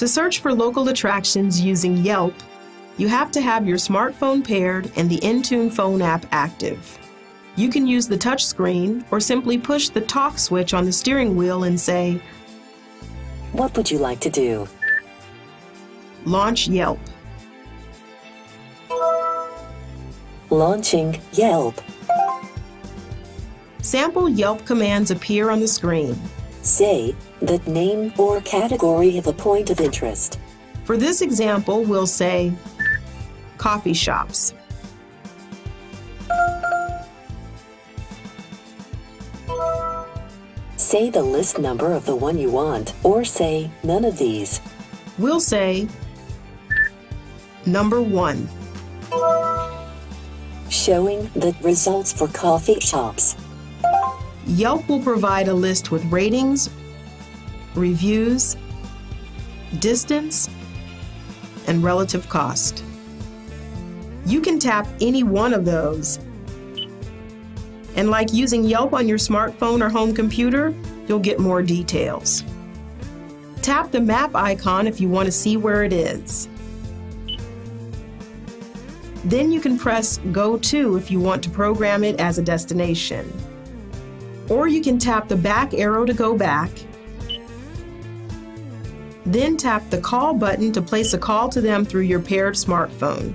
To search for local attractions using Yelp, you have to have your smartphone paired and the Entune phone app active. You can use the touchscreen or simply push the talk switch on the steering wheel and say, What would you like to do? Launch Yelp. Launching Yelp. Sample Yelp commands appear on the screen. Say the name or category of a point of interest. For this example, we'll say coffee shops. Say the list number of the one you want, or say none of these. We'll say number one. Showing the results for coffee shops. Yelp will provide a list with ratings, reviews, distance, and relative cost. You can tap any one of those. And like using Yelp on your smartphone or home computer, you'll get more details. Tap the map icon if you want to see where it is. Then you can press Go To if you want to program it as a destination. Or you can tap the back arrow to go back. Then tap the Call button to place a call to them through your paired smartphone.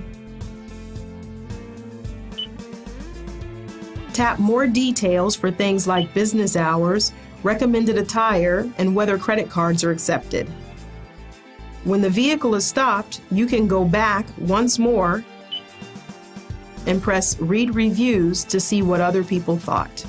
Tap more details for things like business hours, recommended attire, and whether credit cards are accepted. When the vehicle is stopped, you can go back once more and press Read Reviews to see what other people thought.